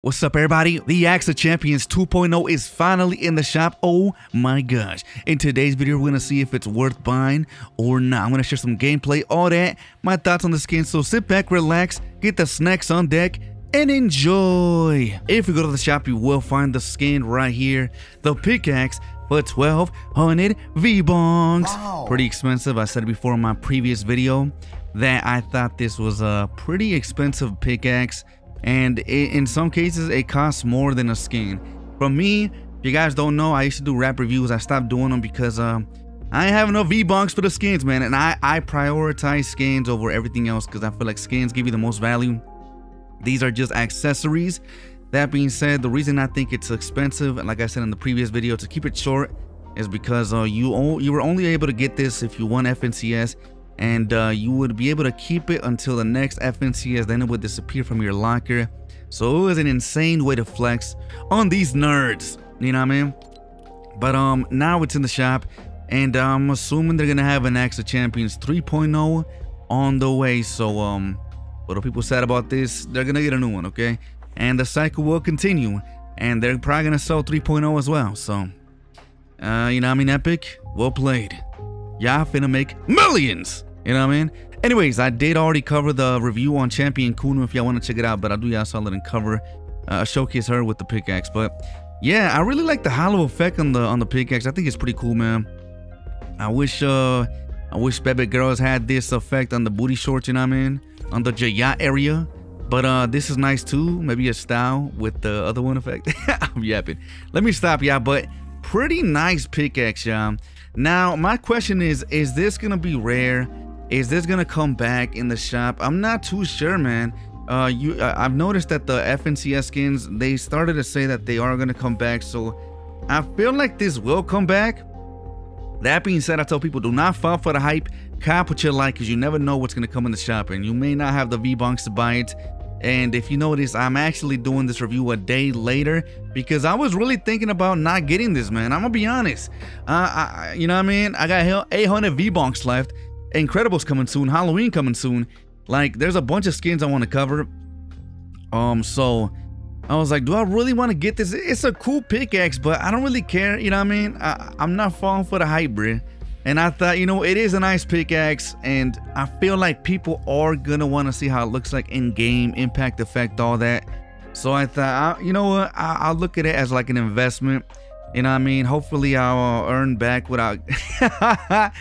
What's up, everybody? The Axe of Champions 2.0 is finally in the shop. Oh my gosh. In today's video, we're going to see if it's worth buying or not. I'm going to share some gameplay, all that, my thoughts on the skin. So sit back, relax, get the snacks on deck, and enjoy. If you go to the shop, you will find the skin right here. The pickaxe for 1200 V-Bonks. Wow. Pretty expensive. I said before in my previous video that I thought this was a pretty expensive pickaxe and it, in some cases it costs more than a skin. For me if you guys don't know i used to do wrap reviews. I stopped doing them because um i have enough v-bonks for the skins man. And i i prioritize skins over everything else because i feel like skins give you the most value. These are just accessories. That being said the reason i think it's expensive and like i said in the previous video to keep it short is because uh, you you were only able to get this if you won FNCS and uh, you would be able to keep it until the next FNCS then it would disappear from your locker so it was an insane way to flex on these nerds you know what I mean but um now it's in the shop and I'm assuming they're gonna have an Axe of Champions 3.0 on the way so um what are people sad about this they're gonna get a new one okay and the cycle will continue and they're probably gonna sell 3.0 as well so uh, you know what I mean? Epic. Well played. Y'all finna make millions. You know what I mean? Anyways, I did already cover the review on Champion Kuno if y'all want to check it out, but I'll do y'all saw solid and cover, uh, showcase her with the pickaxe. But yeah, I really like the hollow effect on the on the pickaxe. I think it's pretty cool, man. I wish uh I wish Baby Girls had this effect on the booty shorts, you know what I mean? On the Jaya area. But uh this is nice too. Maybe a style with the other one effect. I'm yapping. Let me stop y'all, but pretty nice pickaxe, y'all. Now, my question is, is this gonna be rare? Is this gonna come back in the shop? I'm not too sure, man. Uh, you, I've noticed that the FNCS skins, they started to say that they are gonna come back, so I feel like this will come back. That being said, I tell people do not fall for the hype. Cop what you like because you never know what's to come in the shop and you may not have the V-Bonks to buy it. And if you notice, I'm actually doing this review a day later because I was really thinking about not getting this, man. I'm to be honest. Uh, I, you know what I mean? I got hell 800 V-Bonks left. Incredibles coming soon. Halloween coming soon. Like, there's a bunch of skins I want to cover. Um, so I was like, do I really want to get this? It's a cool pickaxe, but I don't really care. You know what I mean? I, I'm not falling for the hype. And I thought, you know, it is a nice pickaxe, and I feel like people are gonna want to see how it looks like in game, impact effect, all that. So I thought, I, you know what? I, I'll look at it as like an investment. You know what I mean? Hopefully, I'll uh, earn back what I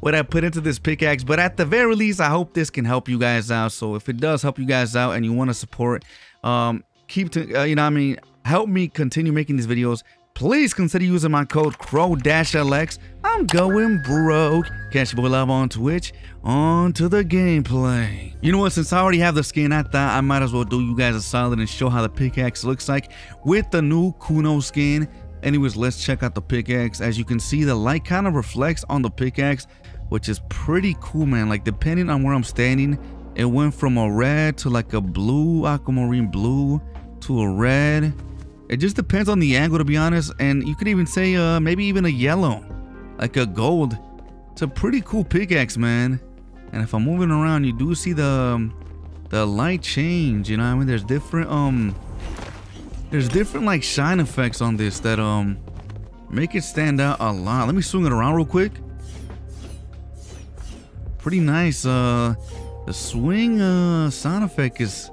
what I put into this pickaxe. But at the very least, I hope this can help you guys out. So if it does help you guys out and you want to support, um, keep to uh, you know what I mean? Help me continue making these videos. Please consider using my code KROW-LX i'm going broke. Catch boy live on twitch. On to the gameplay. You know what? Since i already have the skin i thought i might as well do you guys a solid and show how the pickaxe looks like with the new kuno skin anyways let's check out the pickaxe. As you can see the light kind of reflects on the pickaxe which is pretty cool man. Like depending on where i'm standing it went from a red to like a blue aquamarine blue to a red. It just depends on the angle to be honest and you could even say uh maybe even a yellow like a gold. It's a pretty cool pickaxe man. And if i'm moving around you do see the um, the light change you know i mean? There's different um there's different like shine effects on this that um make it stand out a lot let me swing it around real quick pretty nice uh the swing uh, sound effect is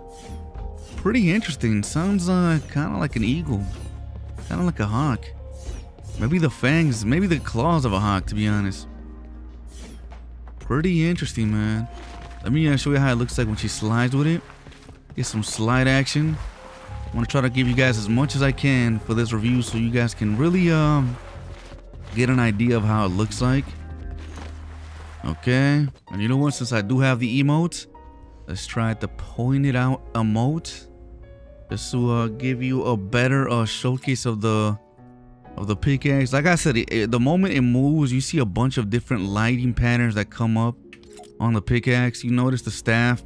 pretty interesting. Sounds uh, kind of like an eagle, kind of like a hawk. Maybe the fangs, maybe the claws of a hawk, to be honest. Pretty interesting, man. Let me uh, show you how it looks like when she slides with it. Get some slide action. I want to try to give you guys as much as I can for this review so you guys can really um, get an idea of how it looks like. Okay, and you know what? Since I do have the emotes, let's try to point it out emote, just to uh, give you a better uh, showcase of the of the pickaxe. Like I said, it, it, the moment it moves, you see a bunch of different lighting patterns that come up on the pickaxe. You notice the staff,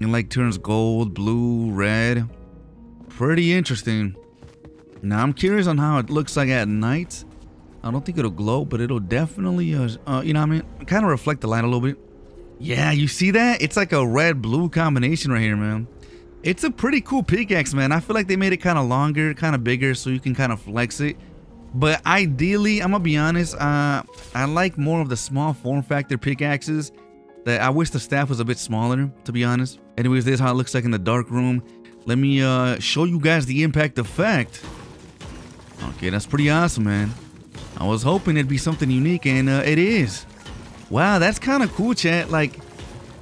it like turns gold, blue, red. Pretty interesting. Now I'm curious on how it looks like at night. I don't think it'll glow, but it'll definitely, uh, uh you know what I mean? Kind of reflect the light a little bit. Yeah, you see that? It's like a red-blue combination right here, man. It's a pretty cool pickaxe, man. I feel like they made it kind of longer, kind of bigger, so you can kind of flex it. But ideally, I'm gonna be honest, uh, I like more of the small form factor pickaxes. That I wish the staff was a bit smaller, to be honest. Anyways, this is how it looks like in the dark room. Let me uh, show you guys the impact effect. Okay, that's pretty awesome, man. I was hoping it'd be something unique, and uh, it is. Wow, that's kind of cool, chat. Like,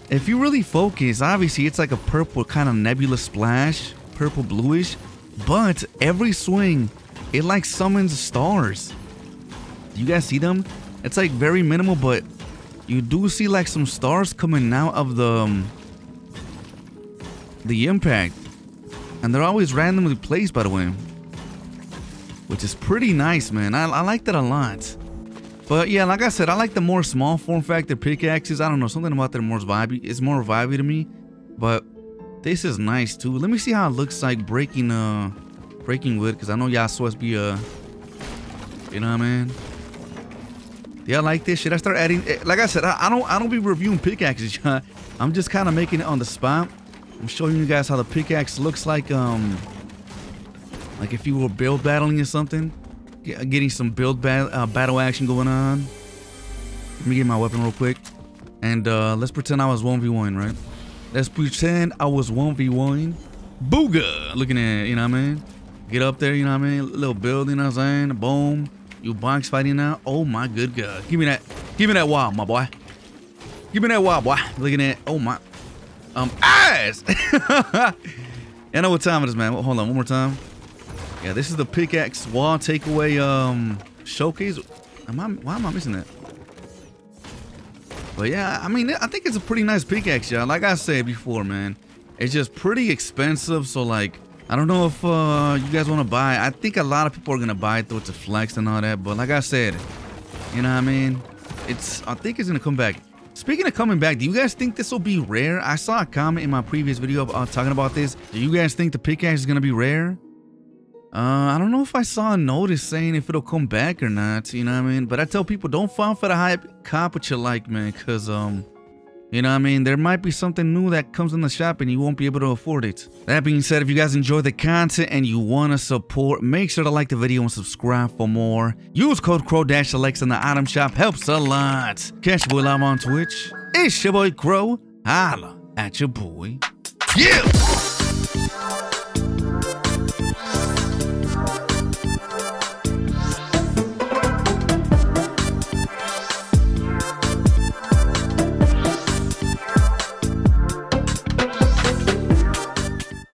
if you really focus, obviously it's like a purple kind of nebula splash, purple bluish, but every swing, it like summons stars. Do you guys see them? It's like very minimal, but you do see like some stars coming out of the um, the impact, and they're always randomly placed, by the way, which is pretty nice, man. I, I like that a lot. But yeah, like I said, I like the more small form factor pickaxes. I don't know, something about them more vibey. It's more vibey to me. But this is nice too. Let me see how it looks like breaking uh breaking wood, because I know y'all supposed to be uh you know what I mean? Yeah, I like this. Should I start adding eh, like I said, I, I don't I don't be reviewing pickaxes, y'all. I'm just kind of making it on the spot. I'm showing you guys how the pickaxe looks like um like if you were build battling or something getting some build bat uh, battle action going on. Let me get my weapon real quick. And uh, let's pretend I was 1v1, right? Let's pretend I was 1v1. Booga! Looking at, you know what I mean? Get up there, you know what I mean? A Little building, you know what I'm saying? Boom. You box fighting now? Oh my good god. Give me that. Give me that wow, my boy. Give me that wow, boy. Looking at, oh my. Um, ass! I know what time it is, man. Hold on, one more time. Yeah, this is the pickaxe wall takeaway um showcase. Am I why am I missing that? But yeah, I mean, I think it's a pretty nice pickaxe, y'all. Like I said before, man, it's just pretty expensive. So like, I don't know if uh, you guys want to buy. I think a lot of people are gonna buy it though. It's a flex and all that. But like I said, you know what I mean? It's I think it's gonna come back. Speaking of coming back, do you guys think this will be rare? I saw a comment in my previous video uh, talking about this. Do you guys think the pickaxe is gonna be rare? Uh, I don't know if I saw a notice saying if it'll come back or not, you know what I mean? But I tell people, don't fall for the hype, cop what you like, man, because, um, you know what I mean? There might be something new that comes in the shop and you won't be able to afford it. That being said, if you guys enjoy the content and you want to support, make sure to like the video and subscribe for more. Use code KROW-LX in the item shop, helps a lot. Catch your boy live on Twitch. It's your boy KROW. Holla at your boy. Yeah!